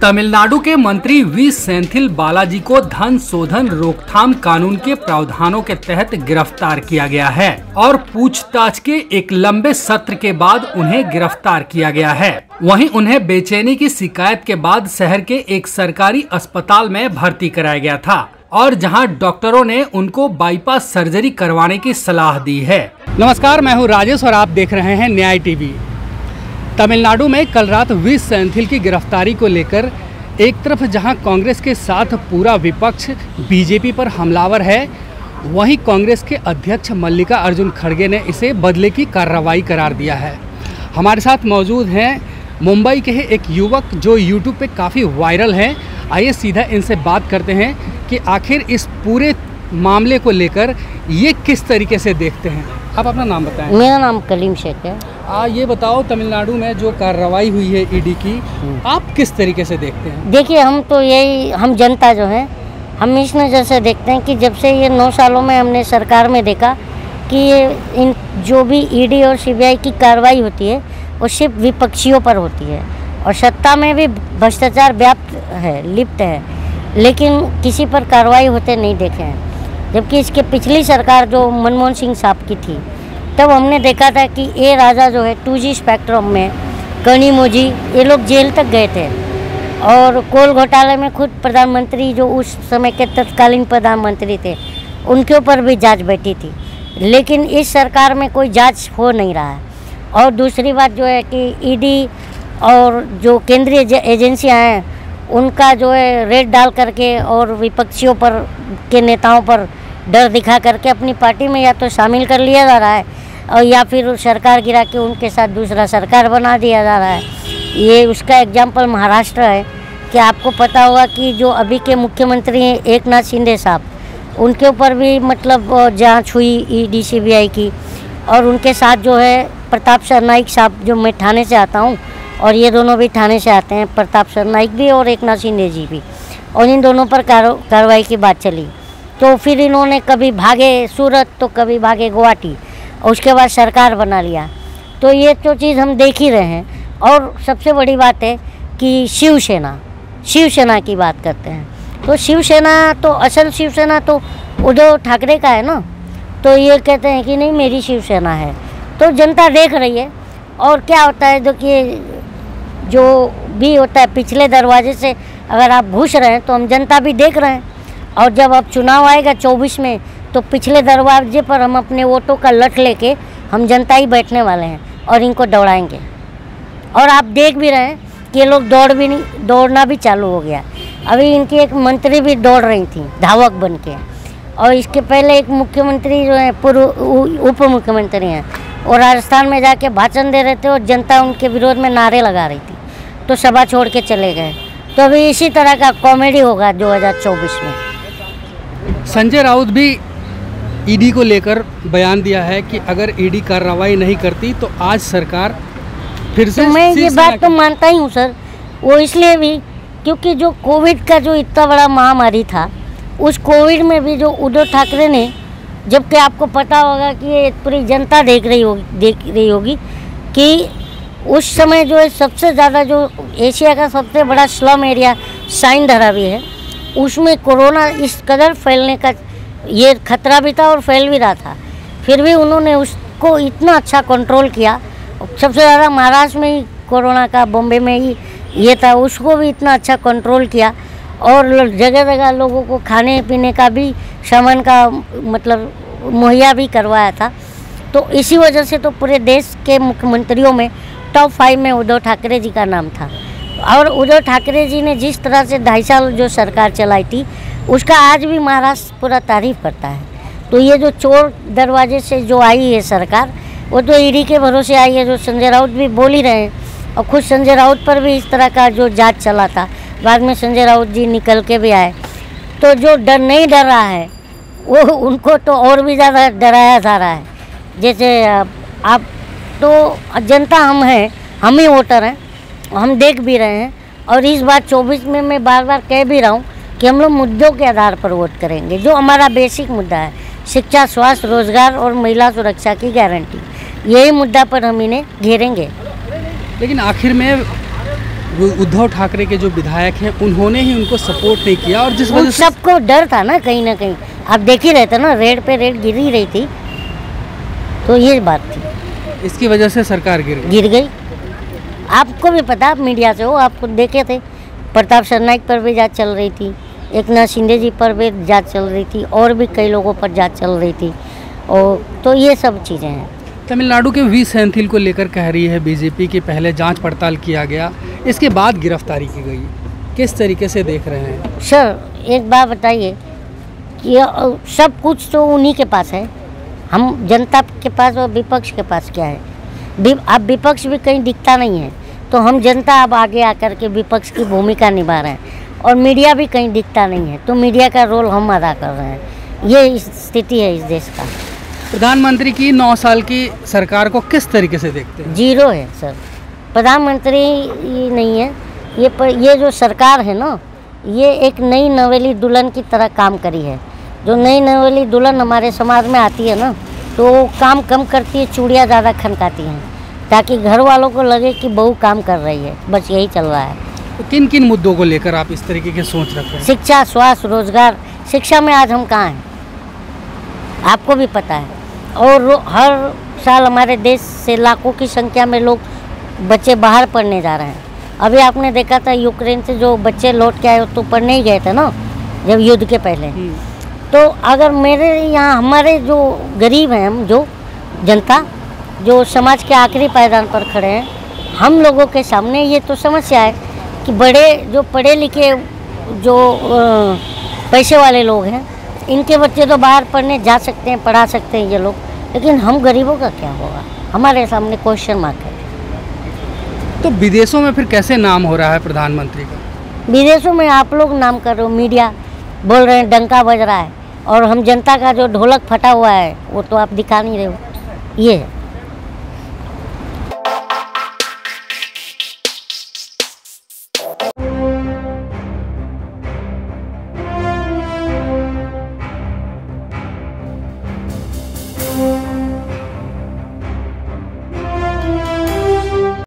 तमिलनाडु के मंत्री वी. सेंथिल बालाजी को धन शोधन रोकथाम कानून के प्रावधानों के तहत गिरफ़्तार किया गया है और पूछताछ के एक लंबे सत्र के बाद उन्हें गिरफ़्तार किया गया है। वहीं उन्हें बेचैनी की शिकायत के बाद शहर के एक सरकारी अस्पताल में भर्ती कराया गया था और जहाँ डॉक्टरों ने उनको बाईपास सर्जरी करवाने की सलाह दी है। नमस्कार, मैं हूँ राजेश और आप देख रहे हैं न्याय टीवी। तमिलनाडु में कल रात वी सेंथिल की गिरफ्तारी को लेकर एक तरफ़ जहाँ कांग्रेस के साथ पूरा विपक्ष बीजेपी पर हमलावर है, वहीं कांग्रेस के अध्यक्ष मल्लिका अर्जुन खड़गे ने इसे बदले की कार्रवाई करार दिया है। हमारे साथ मौजूद हैं मुंबई के एक युवक जो यूट्यूब पे काफ़ी वायरल हैं। आइए सीधा इनसे बात करते हैं कि आखिर इस पूरे मामले को लेकर ये किस तरीके से देखते हैं। आप अपना नाम बताएँ। मेरा नाम कलीम शेख है। आ, ये बताओ तमिलनाडु में जो कार्रवाई हुई है ईडी की आप किस तरीके से देखते हैं? देखिए हम तो यही हम जनता जो है हम इस नज़र से देखते हैं कि जब से ये नौ सालों में हमने सरकार में देखा कि ये इन जो भी ईडी और सीबीआई की कार्रवाई होती है वो सिर्फ़ विपक्षियों पर होती है। और सत्ता में भी भ्रष्टाचार व्याप्त है लिप्त है लेकिन किसी पर कार्रवाई होते नहीं देखे हैं। जबकि इसके पिछली सरकार जो मनमोहन सिंह साहब की थी तब हमने देखा था कि ए राजा जो है टू जी स्पेक्ट्रम में कनी मोजी, ये लोग जेल तक गए थे। और कोल घोटाले में खुद प्रधानमंत्री जो उस समय के तत्कालीन प्रधानमंत्री थे, उनके ऊपर भी जाँच बैठी थी। लेकिन इस सरकार में कोई जाँच हो नहीं रहा है। और दूसरी बात जो है कि ईडी और जो केंद्रीय एजेंसियाँ हैं, उनका जो है रेट डाल करके और विपक्षियों पर, के नेताओं पर डर दिखा करके अपनी पार्टी में या तो शामिल कर लिया जा रहा है और या फिर सरकार गिरा के उनके साथ दूसरा सरकार बना दिया जा रहा है। ये उसका एग्ज़ाम्पल महाराष्ट्र है कि आपको पता होगा कि जो अभी के मुख्यमंत्री हैं एक नाथ शिंदे साहब, उनके ऊपर भी मतलब जाँच हुई E D C B I की। और उनके साथ जो है प्रताप सरनाइक साहब, जो मैं थाने से आता हूँ, और ये दोनों भी थाने से आते हैं, प्रताप सरनाइक भी और एक नाथ शिंदे जी भी। और इन दोनों पर कार्रवाई की बात चली। तो फिर इन्होंने कभी भागे सूरत तो कभी भागे गुवाहाटी। उसके बाद सरकार बना लिया। तो ये तो चीज़ हम देख ही रहे हैं। और सबसे बड़ी बात है कि शिवसेना शिवसेना की बात करते हैं। तो शिवसेना तो असल शिवसेना तो उद्धव ठाकरे का है ना? तो ये कहते हैं कि नहीं, मेरी शिवसेना है। तो जनता देख रही है। और क्या होता है, देखिए, जो भी होता है, पिछले दरवाजे से अगर आप घुस रहे हैं तो हम जनता भी देख रहे हैं। और जब अब चुनाव आएगा चौबीस में तो पिछले दरवाजे पर हम अपने वोटों का लट लेके हम जनता ही बैठने वाले हैं और इनको दौड़ाएँगे। और आप देख भी रहे हैं कि ये लोग दौड़ भी नहीं, दौड़ना भी चालू हो गया। अभी इनकी एक मंत्री भी दौड़ रही थी, धावक बन के। और इसके पहले एक मुख्यमंत्री जो है, पूर्व उप मुख्यमंत्री हैं और राजस्थान में जाके भाषण दे रहे थे और जनता उनके विरोध में नारे लगा रही थी। तो सभा छोड़ के चले गए। तो अभी इसी तरह का कॉमेडी होगा 2024 में। संजय राउत भी ईडी को लेकर बयान दिया है कि अगर ईडी कार्रवाई नहीं करती तो आज सरकार फिर से तो मैं ये बात तो मानता ही हूँ सर। वो इसलिए भी क्योंकि जो कोविड का जो इतना बड़ा महामारी था उस कोविड में भी जो उद्धव ठाकरे ने जबकि आपको पता होगा कि ये पूरी जनता देख रही होगी देख रही होगी कि उस समय जो है सबसे ज़्यादा जो एशिया का सबसे बड़ा स्लम एरिया साइन धरावी है उसमें कोरोना इस कदर फैलने का ये खतरा भी था और फैल भी रहा था। फिर भी उन्होंने उसको इतना अच्छा कंट्रोल किया। सबसे ज़्यादा महाराष्ट्र में ही कोरोना का, बॉम्बे में ही ये था, उसको भी इतना अच्छा कंट्रोल किया। और जगह जगह लोगों को खाने पीने का भी, सामान का मतलब मुहैया भी करवाया था। तो इसी वजह से तो पूरे देश के मुख्यमंत्रियों में टॉप फाइव में उद्धव ठाकरे जी का नाम था। और उद्धव ठाकरे जी ने जिस तरह से ढाई साल जो सरकार चलाई थी उसका आज भी महाराष्ट्र पूरा तारीफ़ करता है। तो ये जो चोर दरवाजे से जो आई है सरकार, वो तो ईडी के भरोसे आई है, जो संजय राउत भी बोल ही रहे हैं। और खुद संजय राउत पर भी इस तरह का जो जाँच चला था, बाद में संजय राउत जी निकल के भी आए। तो जो डर नहीं डर रहा है, वो उनको तो और भी ज़्यादा डराया जा रहा है। जैसे आप तो जनता हम हैं, हम ही वोटर हैं, हम देख भी रहे हैं। और इस बार चौबीस में मैं बार बार कह भी रहा हूँ कि हम लोग मुद्दों के आधार पर वोट करेंगे जो हमारा बेसिक मुद्दा है शिक्षा स्वास्थ्य रोज़गार और महिला सुरक्षा की गारंटी। यही मुद्दा पर हम इन्हें घेरेंगे। लेकिन आखिर में उद्धव ठाकरे के जो विधायक हैं उन्होंने ही उनको सपोर्ट नहीं किया और जिस वजह सबको डर था ना कहीं ना कहीं। आप देख ही रहे थे ना रेड पे रेड गिर ही रही थी। तो ये बात थी। इसकी वजह से सरकार गिर गई। गिर गई। आपको भी पता आप मीडिया से हो आपको देखे थे। प्रताप सरनाइक पर भी जाँच चल रही थी। एक नाथ शिंदे जी पर भी जाँच चल रही थी और भी कई लोगों पर जाँच चल रही थी। और तो ये सब चीज़ें हैं। तमिलनाडु के वी सेंथिल को लेकर कह रही है बीजेपी कि पहले जाँच पड़ताल किया गया इसके बाद गिरफ्तारी की गई। किस तरीके से देख रहे हैं? सर एक बात बताइए कि सब कुछ तो उन्हीं के पास है। हम जनता के पास और विपक्ष के पास क्या है? अब विपक्ष भी कहीं दिखता नहीं है तो हम जनता अब आगे आकर के विपक्ष की भूमिका निभा रहे हैं। और मीडिया भी कहीं दिखता नहीं है। तो मीडिया का रोल हम अदा कर रहे हैं। ये स्थिति है इस देश का। प्रधानमंत्री की नौ साल की सरकार को किस तरीके से देखते हैं? ज़ीरो है सर। प्रधानमंत्री ये नहीं है। ये पर, ये जो सरकार है ना ये एक नई नवेली दुल्हन की तरह काम करी है। जो नई नवेली दुल्हन हमारे समाज में आती है ना तो काम कम करती है चूड़ियाँ ज़्यादा खनकाती हैं। ताकि घर वालों को लगे कि बहू काम कर रही है। बस यही चल रहा है। तो किन किन मुद्दों को लेकर आप इस तरीके की सोच रखते हैं? शिक्षा स्वास्थ्य रोज़गार शिक्षा में आज हम कहाँ हैं? आपको भी पता है। और हर साल हमारे देश से लाखों की संख्या में लोग बच्चे बाहर पढ़ने जा रहे हैं। अभी आपने देखा था यूक्रेन से जो बच्चे लौट के आए तो पढ़ने ही गए थे ना जब युद्ध के पहले। हम्म, तो अगर मेरे यहाँ हमारे जो गरीब हैं हम जो जनता जो समाज के आखिरी पायदान पर खड़े हैं हम लोगों के सामने ये तो समस्या है कि बड़े जो पढ़े लिखे जो पैसे वाले लोग हैं इनके बच्चे तो बाहर पढ़ने जा सकते हैं पढ़ा सकते हैं ये लोग लेकिन हम गरीबों का क्या होगा? हमारे सामने क्वेश्चन मार्क है। तो विदेशों में फिर कैसे नाम हो रहा है प्रधानमंत्री का? विदेशों में आप लोग नाम कर रहे हो मीडिया बोल रहे हैं डंका बज रहा है और हम जनता का जो ढोलक फटा हुआ है वो तो आप दिखा नहीं रहे हो। ये है।